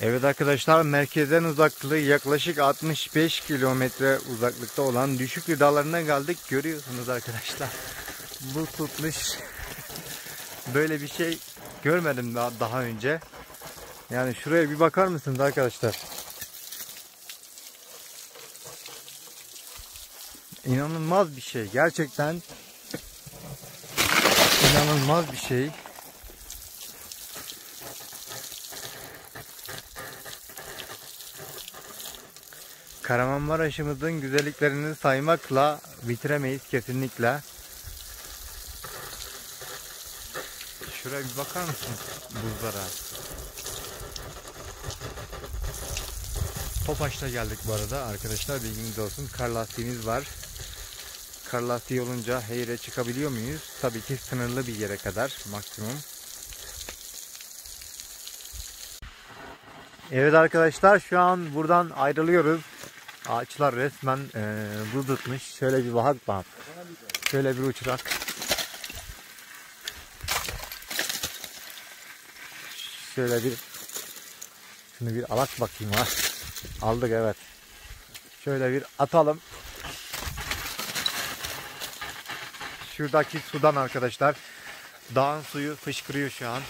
Evet arkadaşlar merkezden uzaklığı yaklaşık 65 kilometre uzaklıkta olan Düşüklü Dağları'na geldik. Görüyorsunuz arkadaşlar. Bu tutmuş. Böyle bir şey görmedim daha, daha önce. Yani şuraya bir bakar mısınız arkadaşlar? İnanılmaz bir şey. Gerçekten inanılmaz bir şey. Kahramanmaraş'ımızın güzelliklerini saymakla bitiremeyiz kesinlikle. Şuraya bir bakar mısın buzlara? Topaş'ta geldik bu arada arkadaşlar bilginiz olsun. Kar lastiğimiz var. Kar lastiği olunca heyre çıkabiliyor muyuz? Tabii ki sınırlı bir yere kadar maksimum. Evet arkadaşlar şu an buradan ayrılıyoruz. Ağaçlar resmen e. Şöyle bir bak bak. Şöyle bir uçurak. Şöyle bir şunu bir alak bakayım ha. Aldık evet. Şöyle bir atalım. Şuradaki sudan arkadaşlar. Dağın suyu fışkırıyor şu an.